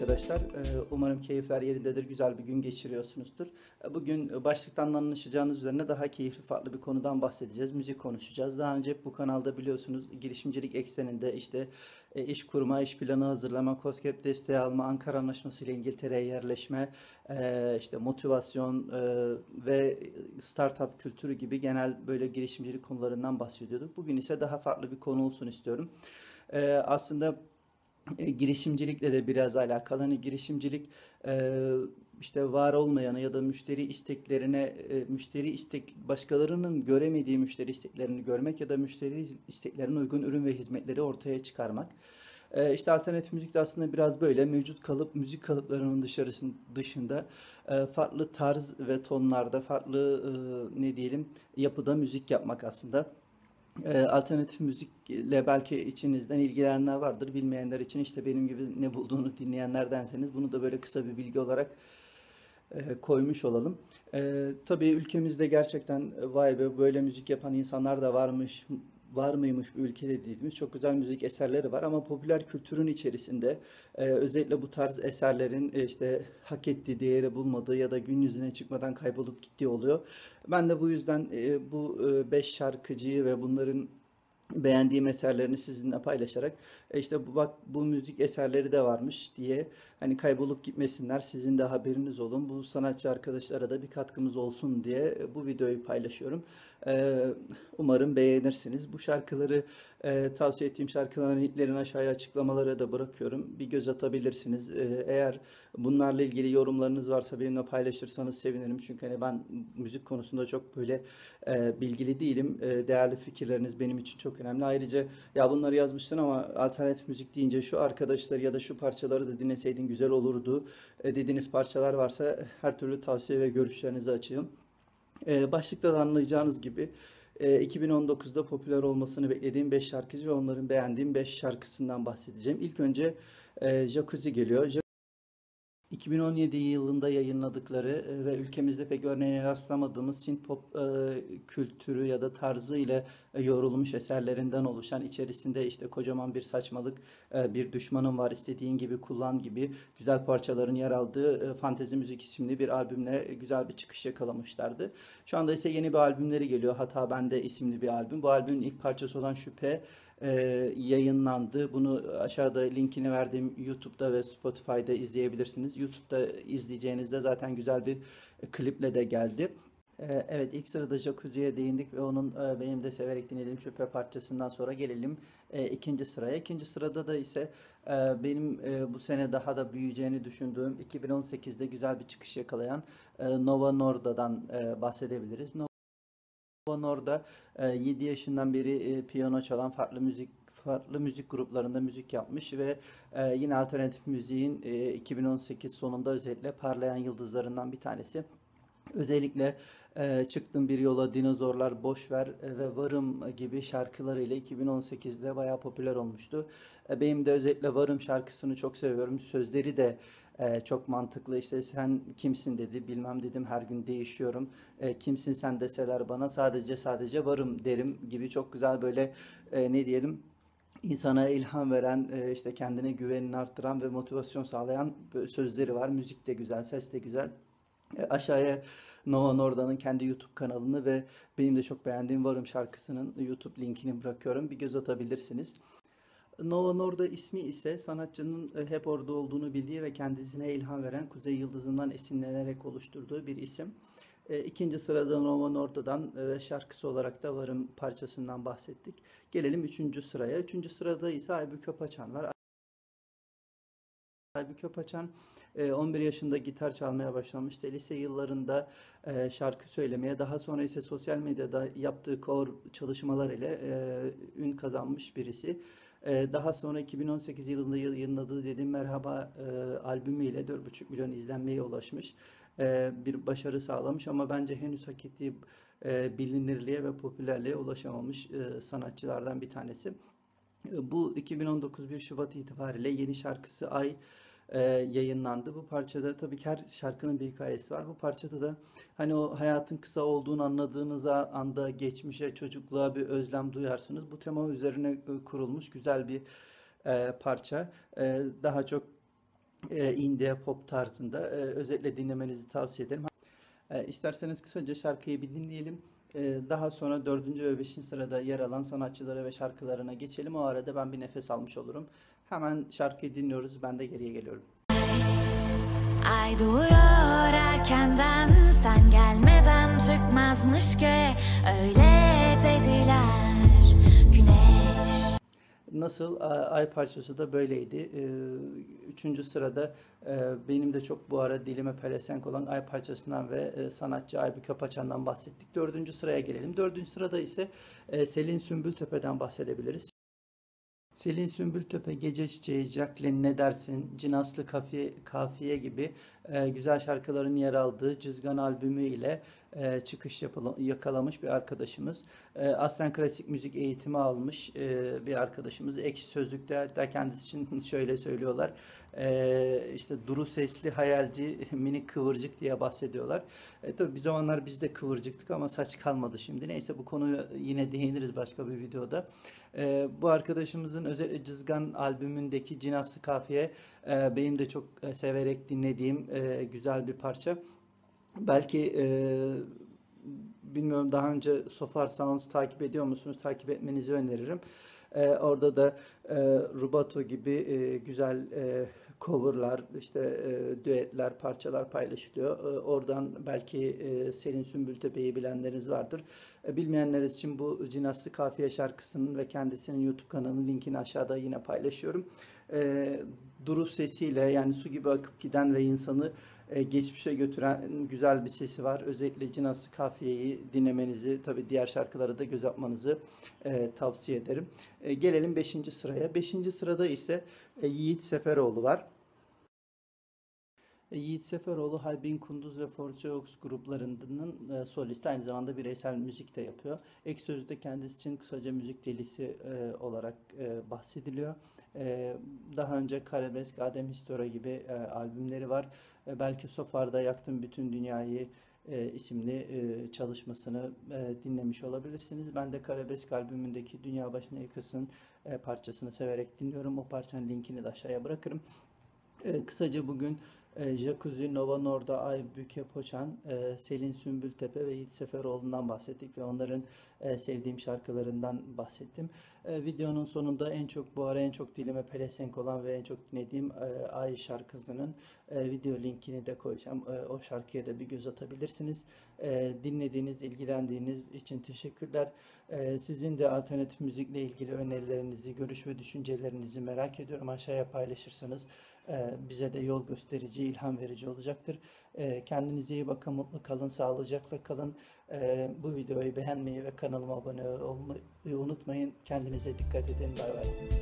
arkadaşlar. Ee, Umarım keyifler yerindedir, güzel bir gün geçiriyorsunuzdur. Ee, Bugün başlıktan anlaşılacağınız üzerine daha keyifli, farklı bir konudan bahsedeceğiz. Müzik konuşacağız. Daha önce bu kanalda biliyorsunuz girişimcilik ekseninde işte e, iş kurma, iş planı hazırlama, KOSGEB desteği alma, Ankara Anlaşması ile İngiltere'ye yerleşme, e, işte motivasyon e, ve startup kültürü gibi genel böyle girişimcilik konularından bahsediyorduk. Bugün ise daha farklı bir konu olsun istiyorum. Aslında e, girişimcilikle de biraz alakalı. Hani girişimcilik e, işte var olmayanı ya da müşteri isteklerine e, müşteri istek başkalarının göremediği müşteri isteklerini görmek ya da müşteri isteklerine uygun ürün ve hizmetleri ortaya çıkarmak. E, işte alternatif müzik de aslında biraz böyle mevcut kalıp müzik kalıplarının dışarısın, dışında farklı tarz ve tonlarda farklı ne diyelim yapıda müzik yapmak aslında. E, alternatif müzikle belki içinizden ilgilenenler vardır. Bilmeyenler için işte benim gibi ne bulduğunu dinleyenlerdenseniz bunu da böyle kısa bir bilgi olarak e, koymuş olalım. E, tabii ülkemizde gerçekten e, vay be böyle müzik yapan insanlar da varmış, var mıymış bir ülkede dediğimiz çok güzel müzik eserleri var ama popüler kültürün içerisinde e, özellikle bu tarz eserlerin e, işte hak ettiği değeri bulmadığı ya da gün yüzüne çıkmadan kaybolup gittiği oluyor. Ben de bu yüzden e, bu 5 şarkıcıyı ve bunların beğendiğim eserlerini sizinle paylaşarak e, işte bu bak bu müzik eserleri de varmış diye hani kaybolup gitmesinler sizin de haberiniz olun bu sanatçı arkadaşlara da bir katkımız olsun diye e, bu videoyu paylaşıyorum. Umarım beğenirsiniz. Bu şarkıları tavsiye ettiğim şarkıların linklerini aşağıya açıklamalara da bırakıyorum. Bir göz atabilirsiniz. Eğer bunlarla ilgili yorumlarınız varsa benimle paylaşırsanız sevinirim. Çünkü hani ben müzik konusunda çok böyle bilgili değilim. Değerli fikirleriniz benim için çok önemli. Ayrıca ya bunları yazmışsın ama alternatif müzik deyince şu arkadaşları ya da şu parçaları da dinleseydin güzel olurdu dediğiniz parçalar varsa her türlü tavsiye ve görüşlerinizi açayım. E, başlıkta da anlayacağınız gibi e, 2019'da popüler olmasını beklediğim 5 şarkıcı ve onların beğendiğim 5 şarkısından bahsedeceğim. İlk önce e, Jacuzzi geliyor. 2017 yılında yayınladıkları e, ve ülkemizde pek örneğine rastlamadığımız synth pop e, kültürü ya da tarzı ile e, yorulmuş eserlerinden oluşan içerisinde işte kocaman bir saçmalık, e, bir düşmanım var istediğin gibi kullan gibi güzel parçaların yer aldığı e, Fantezi Müzik isimli bir albümle güzel bir çıkış yakalamışlardı. Şu anda ise yeni bir albümleri geliyor. Hata Bende isimli bir albüm. Bu albümün ilk parçası olan Şüphe e, yayınlandı. Bunu aşağıda linkini verdiğim YouTube'da ve Spotify'da izleyebilirsiniz. YouTube'da izleyeceğinizde zaten güzel bir kliple de geldi. E, evet ilk sırada Jacuzzi'ye değindik ve onun e, benim de severek dinlediğim Şüphe parçasından sonra gelelim e, ikinci sıraya. İkinci sırada da ise benim bu sene daha da büyüyeceğini düşündüğüm 2018'de güzel bir çıkış yakalayan Nova Norda'dan bahsedebiliriz. Orada 7 yaşından beri e, piyano çalan farklı müzik farklı müzik gruplarında müzik yapmış ve e, yine alternatif müziğin 2018 sonunda özellikle parlayan yıldızlarından bir tanesi. Özellikle e, Çıktım Bir Yola, Dinozorlar, Boş Ver ve Varım gibi şarkılarıyla 2018'de bayağı popüler olmuştu. benim de özellikle Varım şarkısını çok seviyorum. Sözleri de e, çok mantıklı. İşte sen kimsin dedi. Bilmem dedim. Her gün değişiyorum. E, kimsin sen deseler bana sadece sadece varım derim gibi çok güzel böyle e, ne diyelim insana ilham veren e, işte kendine güvenini arttıran ve motivasyon sağlayan sözleri var. Müzik de güzel ses de güzel. E, aşağıya Nova Norda'nın kendi YouTube kanalını ve benim de çok beğendiğim Varım şarkısının YouTube linkini bırakıyorum. Bir göz atabilirsiniz. Nova Norda ismi ise sanatçının e, hep orada olduğunu bildiği ve kendisine ilham veren Kuzey Yıldızı'ndan esinlenerek oluşturduğu bir isim. E, ikinci sırada Nova Norda'dan e, ve şarkısı olarak da Varım parçasından bahsettik. Gelelim üçüncü sıraya. Üçüncü sırada ise Aybük Köpaçan var. Aybük Köpaçan 11 yaşında gitar çalmaya başlamıştı. Lise yıllarında şarkı söylemeye, daha sonra ise sosyal medyada yaptığı kor çalışmalar ile ün kazanmış birisi. Daha sonra 2018 yılında yayınladığı dediğim Merhaba e, albümüyle 4,5 milyon izlenmeye ulaşmış. E, bir başarı sağlamış ama bence henüz hak ettiği e, bilinirliğe ve popülerliğe ulaşamamış e, sanatçılardan bir tanesi. Bu 2019 1 Şubat itibariyle yeni şarkısı Ay e, yayınlandı. Bu parçada tabii ki her şarkının bir hikayesi var. Bu parçada da hani o hayatın kısa olduğunu anladığınız anda geçmişe, çocukluğa bir özlem duyarsınız. Bu tema üzerine e, kurulmuş güzel bir e, parça. E, daha çok e, indie pop tarzında. E, özellikle dinlemenizi tavsiye ederim. E, isterseniz kısaca şarkıyı bir dinleyelim. E, daha sonra 4. ve 5. sırada yer alan sanatçılara ve şarkılarına geçelim. O arada ben bir nefes almış olurum. Hemen şarkıyı dinliyoruz. Ben de geriye geliyorum. Ay doğuyor erkenden sen gelmeden çıkmazmış ki öyle dediler Nasıl? Ay parçası da böyleydi. E, Üçüncü sırada e, benim de çok bu ara dilime pelesenk olan Ay parçasından ve e, sanatçı Aybüke Paçan'dan bahsettik. Dördüncü sıraya gelelim. Dördüncü sırada ise e, Selin Sümbültepe'den bahsedebiliriz. Selin Sümbültepe, Gece Çiçeği, Jacqueline Ne Dersin, Cinaslı Kafiye, Kafiye gibi e, güzel şarkıların yer aldığı Cızgan albümü ile e, çıkış yapıla- yakalamış bir arkadaşımız. E, aslen klasik müzik eğitimi almış e, bir arkadaşımız. Ekşi Sözlük'te hatta kendisi için şöyle söylüyorlar. E, işte duru sesli hayalci minik kıvırcık diye bahsediyorlar. E, tabii bir zamanlar biz de kıvırcıktık ama saç kalmadı şimdi. Neyse bu konuyu yine değiniriz başka bir videoda. E, bu arkadaşımızın özellikle Cızgan albümündeki Cinaslı Kafiye e, benim de çok e, severek dinlediğim e, güzel bir parça. Belki e, bilmiyorum daha önce Sofar Sounds takip ediyor musunuz? Takip etmenizi öneririm. E, orada da e, Rubato gibi e, güzel e, coverlar, işte e, düetler, parçalar paylaşılıyor. E, oradan belki e, Selin Sümbültepe'yi bilenleriniz vardır. E, bilmeyenler için bu Cinaslı Kafiye şarkısının ve kendisinin YouTube kanalının linkini aşağıda yine paylaşıyorum. E, duru sesiyle yani su gibi akıp giden ve insanı e, geçmişe götüren güzel bir sesi var. Özellikle Cinaslı Kafiye'yi dinlemenizi, tabii diğer şarkıları da göz atmanızı e, tavsiye ederim. E, gelelim 5. sıraya. 5. sırada ise e, Yiğit Seferoğlu var. E, Yiğit Seferoğlu, Haybin Kunduz ve Forceox gruplarının e, solisti. Aynı zamanda bireysel müzik de yapıyor. Ek Sözlük'te kendisi için kısaca müzik delisi e, olarak e, bahsediliyor. E, daha önce Karabesk, Adem Histora gibi e, albümleri var. Belki Sofar'da Yaktım Bütün Dünyayı e, isimli e, çalışmasını e, dinlemiş olabilirsiniz. Ben de Karabesk albümündeki Dünya Başına Yıkılsın e, parçasını severek dinliyorum. O parçanın linkini de aşağıya bırakırım. Kısaca bugün Jacuzzi, Nova Norda, Aybüke Poçan, e, Selin Sümbültepe ve Yiğit Seferoğlu'ndan bahsettik ve onların sevdiğim şarkılarından bahsettim. Videonun sonunda en çok bu ara en çok dilime pelesenk olan ve en çok dinlediğim Ay şarkısının e, video linkini de koyacağım. E, o şarkıya da bir göz atabilirsiniz. E, dinlediğiniz, ilgilendiğiniz için teşekkürler. Sizin de alternatif müzikle ilgili önerilerinizi, görüş ve düşüncelerinizi merak ediyorum. Aşağıya paylaşırsanız e, bize de yol gösterici, ilham verici olacaktır. E, kendinize iyi bakın, mutlu kalın, sağlıcakla kalın. Bu videoyu beğenmeyi ve kanalıma abone olmayı unutmayın. Kendinize dikkat edin. Bay bay.